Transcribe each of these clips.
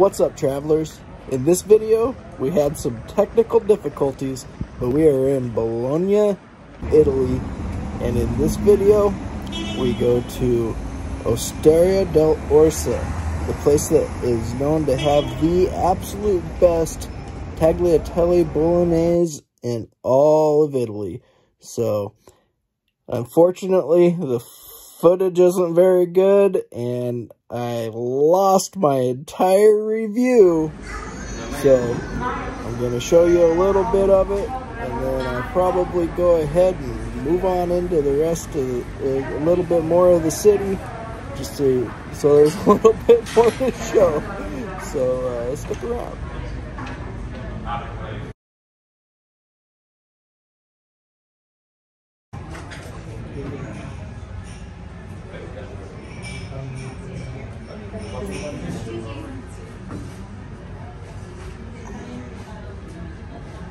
What's up travelers? In this video, we had some technical difficulties, but we are in Bologna, Italy, and in this video, we go to Osteria del Orsa, the place that is known to have the absolute best tagliatelle bolognese in all of Italy. So, unfortunately, the footage isn't very good, and I lost my entire review. So, I'm going to show you a little bit of it, and then I'll probably go ahead and move on into the rest of the, a little bit more of the city, just to, so there's a little bit more to show. So, uh, stick around.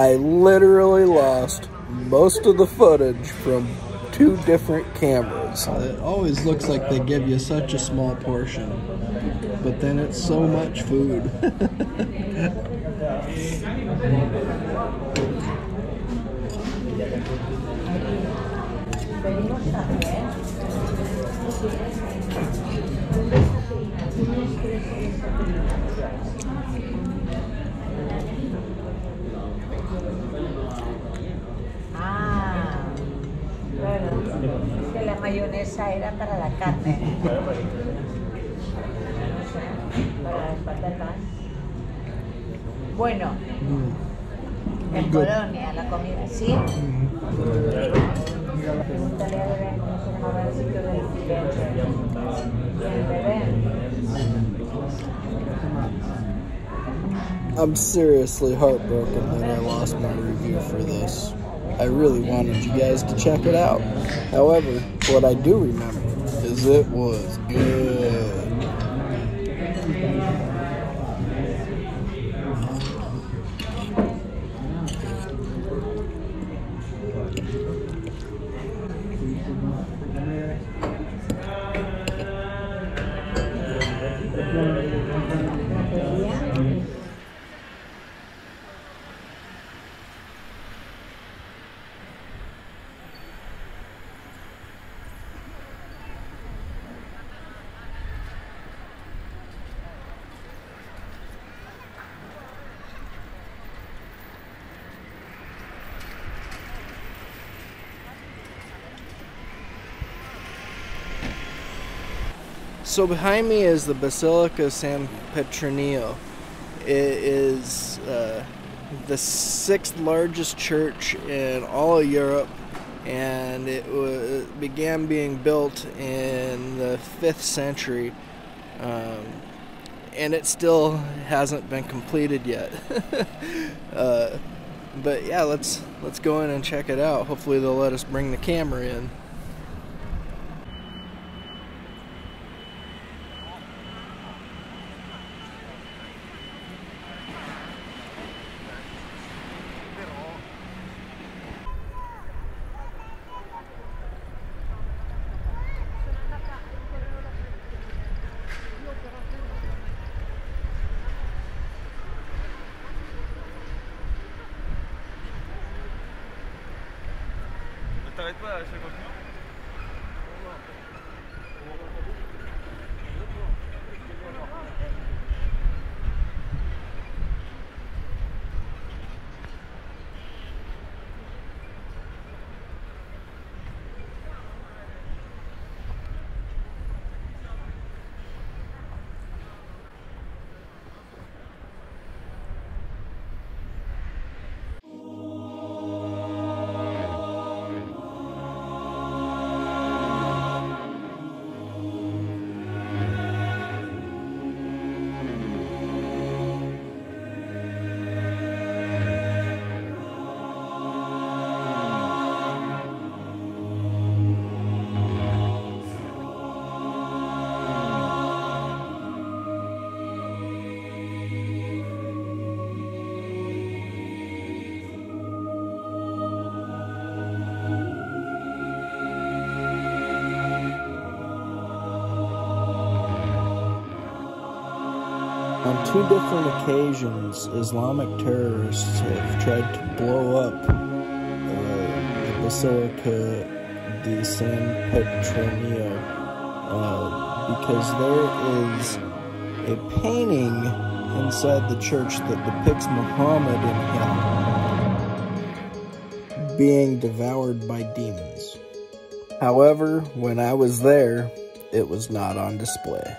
I literally lost most of the footage from two different cameras. It always looks like they give you such a small portion, but then it's so much food. Mayonesa era para la carne. Para las patatas. Bueno, en. Polonia la comida, ¿sí? Pregúntale a Belén cómo se llamaba el sitio del del Belén. I'm seriously heartbroken that I lost my review for this. I really wanted you guys to check it out. However, what I do remember is it was good. So behind me is the Basilica San Petronio. It is uh, the sixth largest church in all of Europe, and it began being built in the fifth century, um, and it still hasn't been completed yet. uh, but yeah, let's let's go in and check it out. Hopefully, they'll let us bring the camera in. T'arrêtes pas à chaque fois On two different occasions, Islamic terrorists have tried to blow up uh, the Basilica di San Petronio uh, because there is a painting inside the church that depicts Muhammad in hell being devoured by demons. However, when I was there, it was not on display.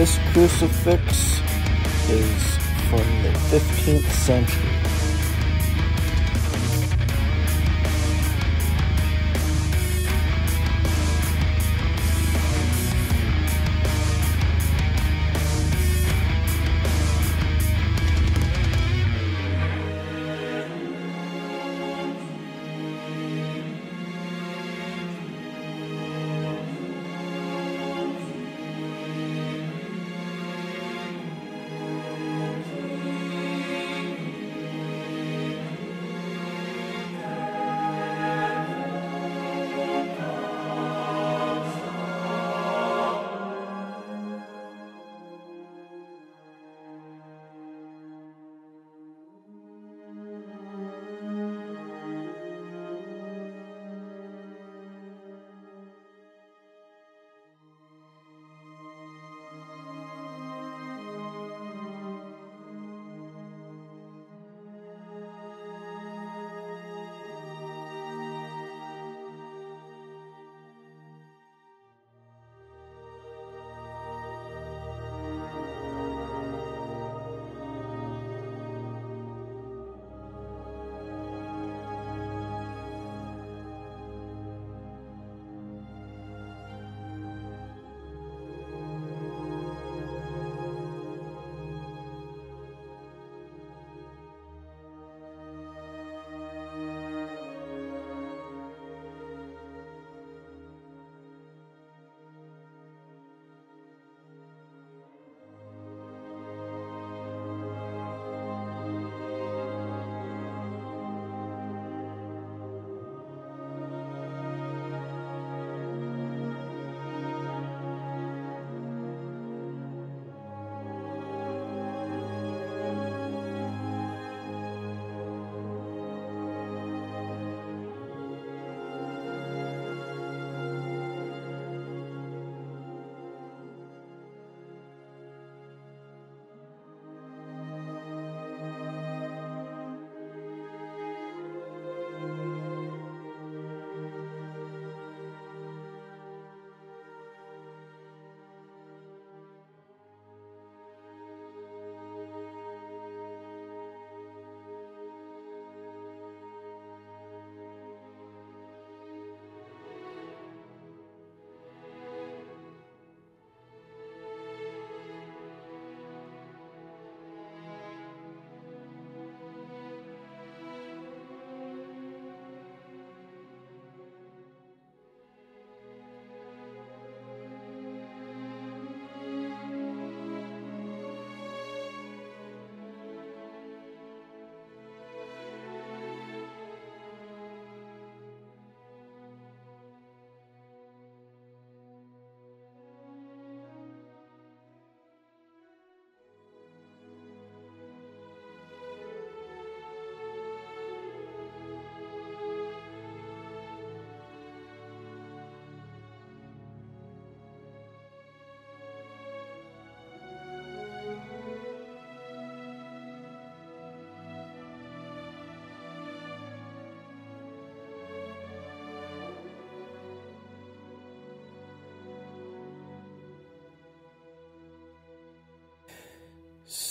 This crucifix is from the 15th century.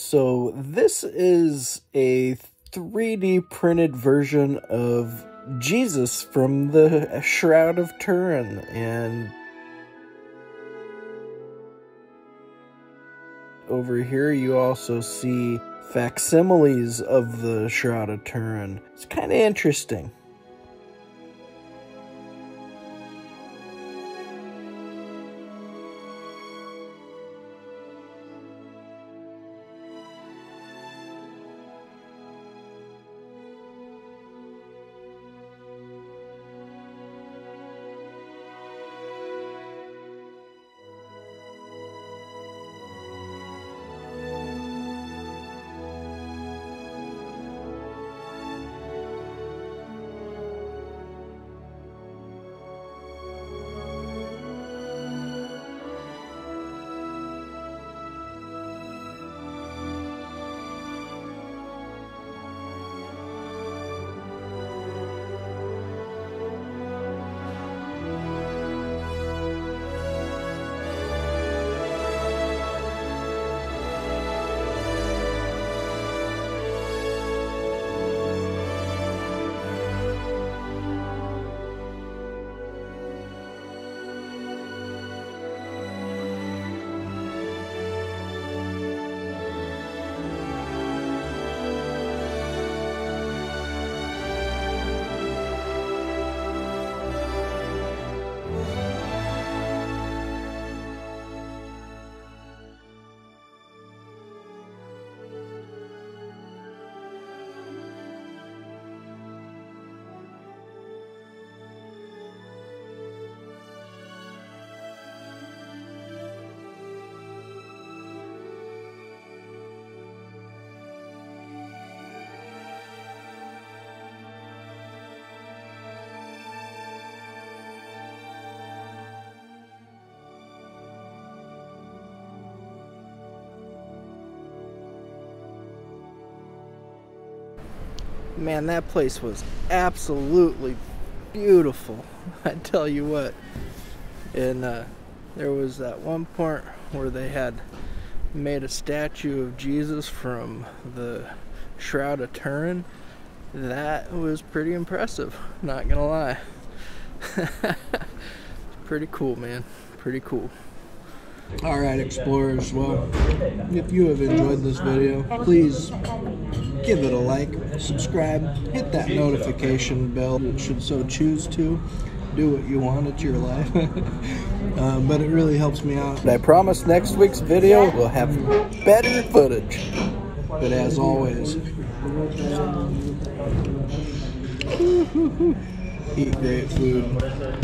So this is a 3D printed version of Jesus from the Shroud of Turin and over here you also see facsimiles of the Shroud of Turin. It's kind of interesting. Man, that place was absolutely beautiful. I tell you what. And uh, there was that one point where they had made a statue of Jesus from the Shroud of Turin. That was pretty impressive, not gonna lie. pretty cool, man. Pretty cool. Alright, explorers, well, if you have enjoyed this video, please give it a like, subscribe, hit that notification bell should so choose to. Do what you want, it's your life. uh, but it really helps me out. I promise next week's video will have better footage. But as always, eat great food.